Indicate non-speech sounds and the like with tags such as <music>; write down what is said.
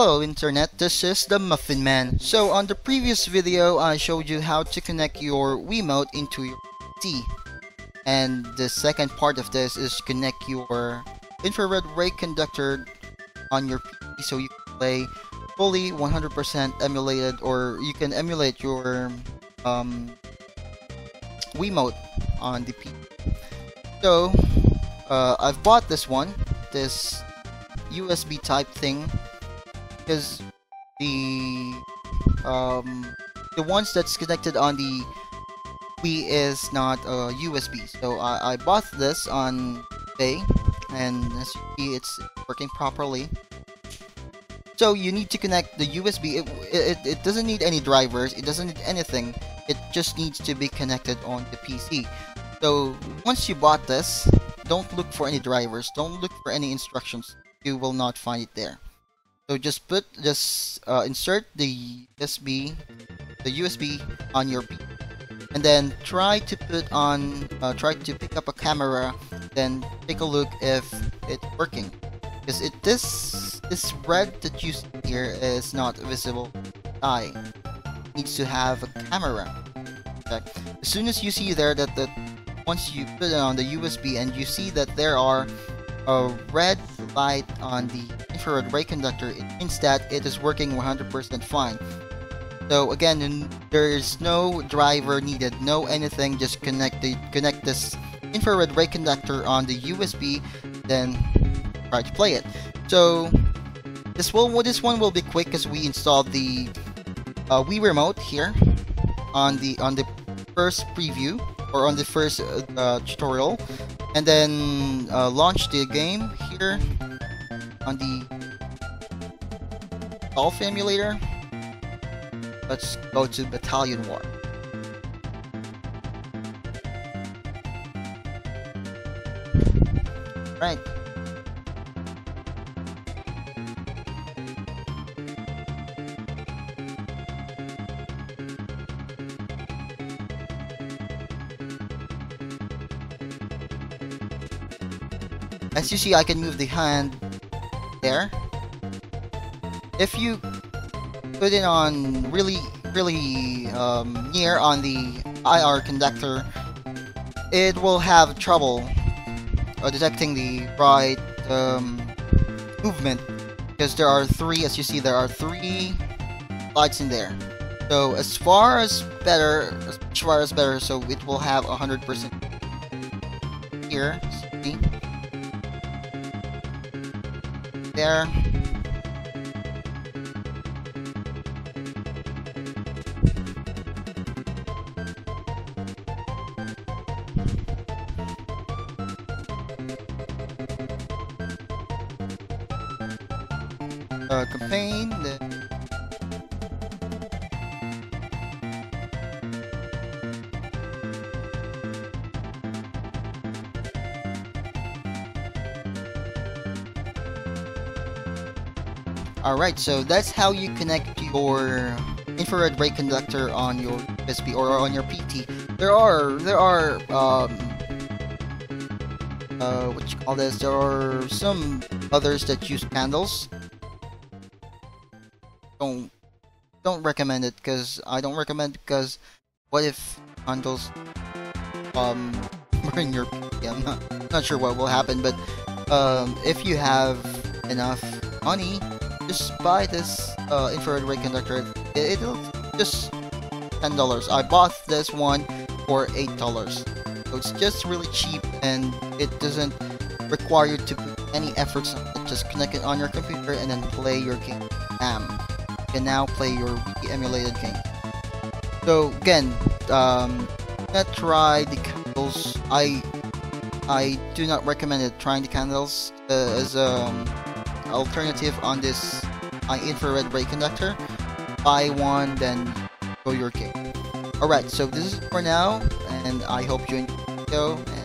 Hello Internet, this is the Muffin Man. So on the previous video, I showed you how to connect your Wiimote into your PC. And the second part of this is connect your infrared ray conductor on your PC so you can play fully 100% emulated or you can emulate your um, Wiimote on the PC. So, uh, I've bought this one, this USB type thing because the um, the ones that's connected on the Wii is not uh, USB. So I, I bought this on eBay, and as you see, it's working properly. So you need to connect the USB. It, it, it doesn't need any drivers. It doesn't need anything. It just needs to be connected on the PC. So once you bought this, don't look for any drivers. Don't look for any instructions. You will not find it there. So just put just uh, insert the USB the USB on your PC and then try to put on uh, try to pick up a camera then take a look if it's working. Because it this this red that you see here is not visible. I needs to have a camera. Okay. as soon as you see there that the once you put it on the USB and you see that there are a red light on the infrared ray conductor, it means that it is working 100% fine. So again, there is no driver needed, no anything, just connect the connect this infrared ray conductor on the USB, then try to play it. So this will this one will be quick because we installed the uh, Wii remote here on the on the first preview or on the first uh, uh, tutorial and then uh, launch the game here on the Dolphin emulator. Let's go to Battalion War. Right. As you see, I can move the hand there. If you put it on really, really um, near on the IR conductor, it will have trouble uh, detecting the right um, movement because there are three, as you see, there are three lights in there. So as far as better, as far as better, so it will have 100% here. See? There. Uh, campaign, Alright, so that's how you connect your infrared ray conductor on your USB or on your PT. There are there are um uh what you call this? There are some others that use candles. Don't don't recommend it because I don't recommend because what if candles um <laughs> burn your PT? I'm not not sure what will happen, but um if you have enough money just buy this uh, infrared ray conductor. It, will just ten dollars. I bought this one for eight dollars. So it's just really cheap and it doesn't require you to put any efforts. Just connect it on your computer and then play your game. Bam! You can now play your emulated game. So again, um, not try the candles. I I do not recommend it. Trying the candles uh, as um alternative on this infrared ray conductor. Buy one, then go your game. Alright, so this is for now, and I hope you enjoy the video.